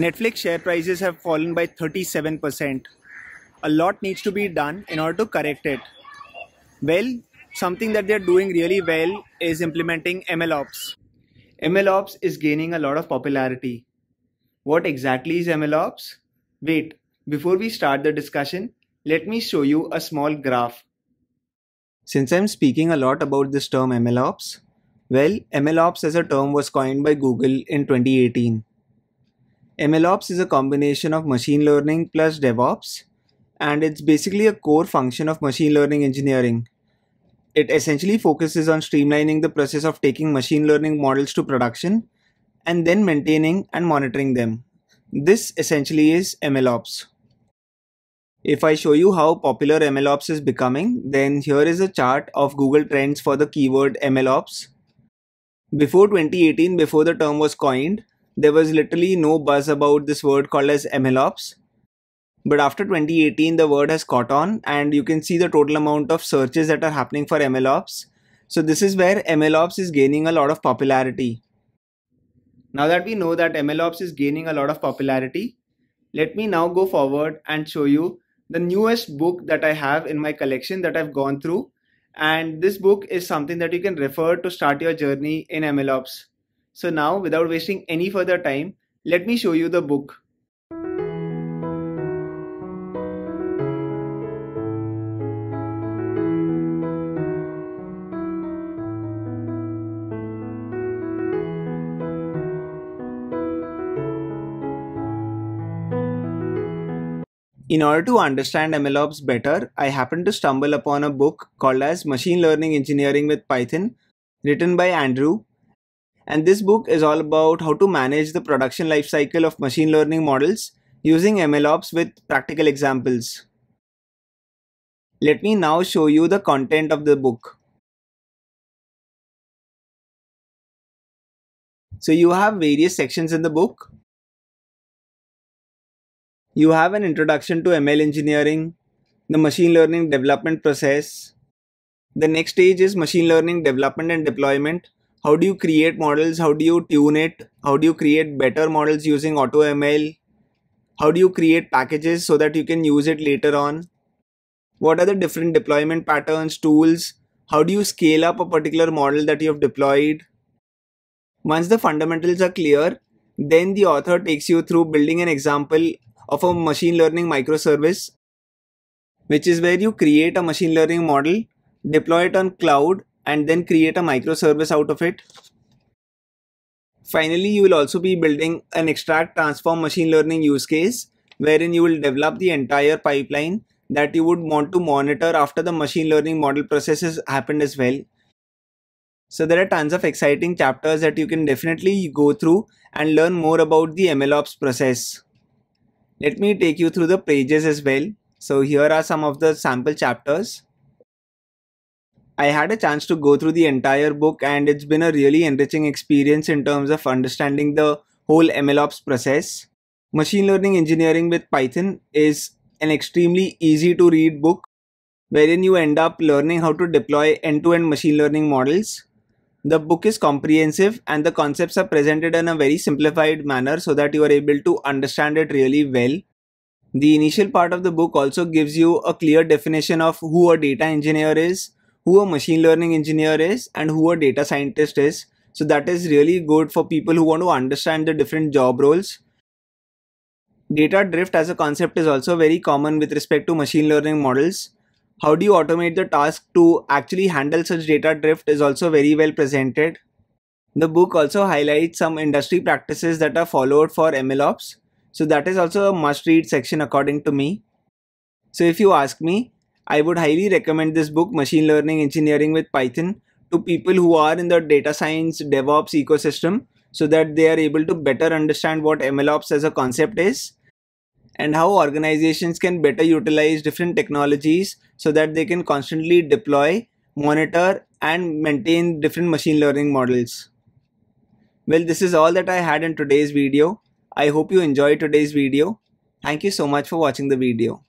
Netflix share prices have fallen by 37%. A lot needs to be done in order to correct it. Well, something that they're doing really well is implementing MLOps. MLOps is gaining a lot of popularity. What exactly is MLOps? Wait, before we start the discussion, let me show you a small graph. Since I'm speaking a lot about this term MLOps, well, MLOps as a term was coined by Google in 2018. MLOps is a combination of machine learning plus DevOps, and it's basically a core function of machine learning engineering. It essentially focuses on streamlining the process of taking machine learning models to production and then maintaining and monitoring them. This essentially is MLOps. If I show you how popular MLOps is becoming, then here is a chart of Google Trends for the keyword MLOps. Before 2018, before the term was coined, there was literally no buzz about this word called as MLOps. But after 2018, the word has caught on and you can see the total amount of searches that are happening for MLOps. So this is where MLOps is gaining a lot of popularity. Now that we know that MLOps is gaining a lot of popularity, let me now go forward and show you the newest book that I have in my collection that I've gone through. And this book is something that you can refer to start your journey in MLOps. So now without wasting any further time, let me show you the book. In order to understand MLOps better, I happened to stumble upon a book called as Machine Learning Engineering with Python, written by Andrew and this book is all about how to manage the production lifecycle of machine learning models using MLOps with practical examples. Let me now show you the content of the book. So you have various sections in the book. You have an introduction to ML engineering, the machine learning development process. The next stage is machine learning development and deployment. How do you create models? How do you tune it? How do you create better models using automl how do you create packages so that you can use it later on? What are the different deployment patterns tools? How do you scale up a particular model that you have deployed? Once the fundamentals are clear then the author takes you through building an example of a machine learning microservice which is where you create a machine learning model deploy it on cloud and then create a microservice out of it. Finally, you will also be building an extract transform machine learning use case wherein you will develop the entire pipeline that you would want to monitor after the machine learning model processes happened as well. So there are tons of exciting chapters that you can definitely go through and learn more about the MLOps process. Let me take you through the pages as well. So here are some of the sample chapters. I had a chance to go through the entire book and it's been a really enriching experience in terms of understanding the whole MLOps process. Machine Learning Engineering with Python is an extremely easy to read book wherein you end up learning how to deploy end-to-end machine learning models. The book is comprehensive and the concepts are presented in a very simplified manner so that you are able to understand it really well. The initial part of the book also gives you a clear definition of who a data engineer is, who a machine learning engineer is and who a data scientist is. So that is really good for people who want to understand the different job roles. Data drift as a concept is also very common with respect to machine learning models. How do you automate the task to actually handle such data drift is also very well presented. The book also highlights some industry practices that are followed for MLOps. So that is also a must read section according to me. So if you ask me, I would highly recommend this book, Machine Learning Engineering with Python, to people who are in the data science DevOps ecosystem so that they are able to better understand what MLOps as a concept is and how organizations can better utilize different technologies so that they can constantly deploy, monitor, and maintain different machine learning models. Well, this is all that I had in today's video. I hope you enjoyed today's video. Thank you so much for watching the video.